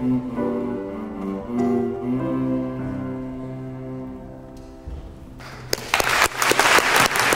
Mm-hmm.